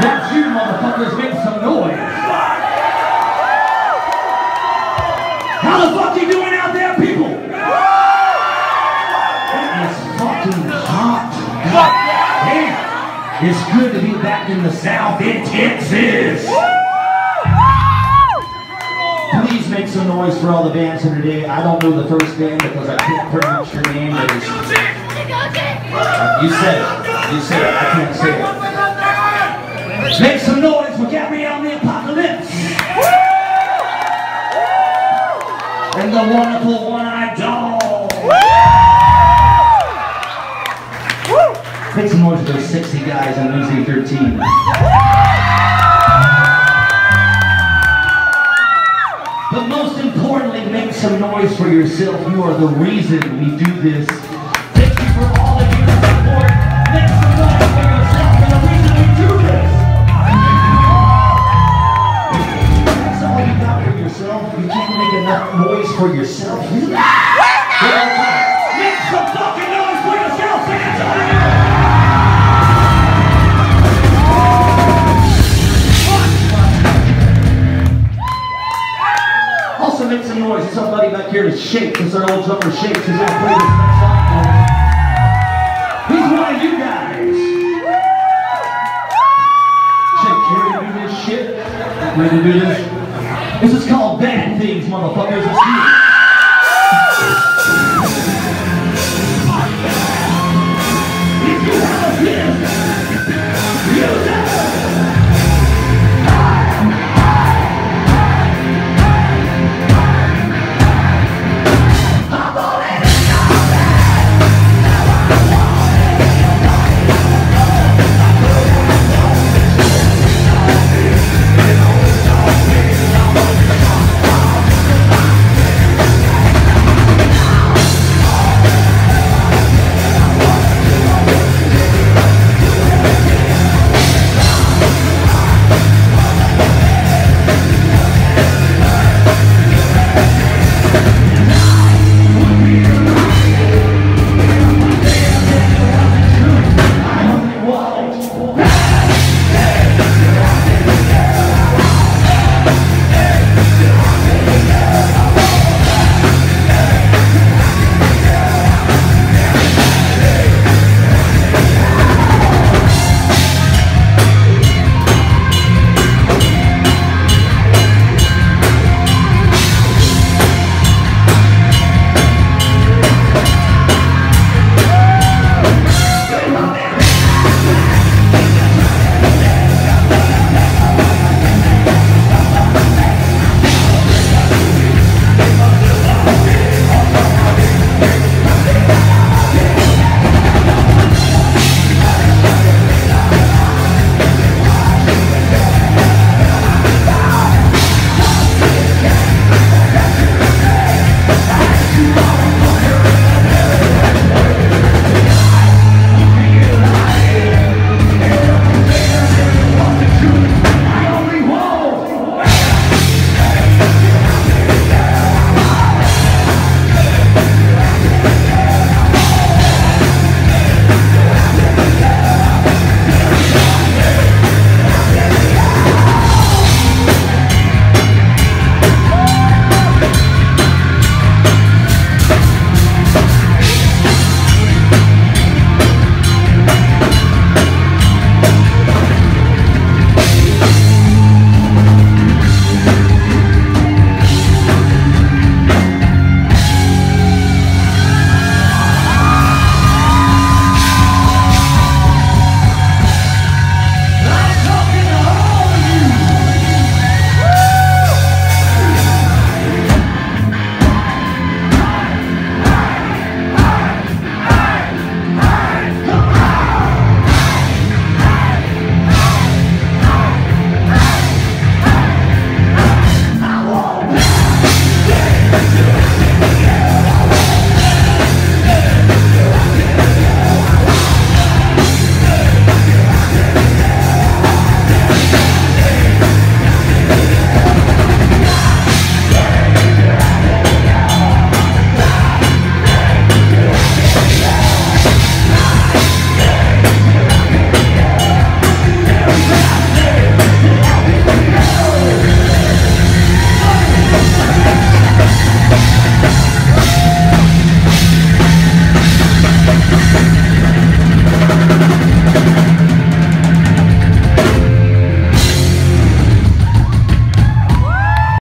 That's you motherfuckers make some noise. How the fuck you doing out there, people? It is fucking hot. God damn. It's good to be back in the South in Texas. Please make some noise for all the bands here today. I don't know the first band because I can't pronounce your name. You said it. You said it. I can't say it. Make some noise for Gabrielle the Apocalypse. And the wonderful one-eyed doll. Make some noise for those sexy guys on Wednesday 13. But most importantly, make some noise for yourself. You are the reason we do this. For yourself. Really? Make some fucking noise for yourself, Also make some noise. Somebody back here to shake because our old drummer shakes. He's gonna play this next song. He's one of you guys. Shake, you ready to do this shit? Ready to do this? This is called Bad Things, motherfuckers. Let's do it.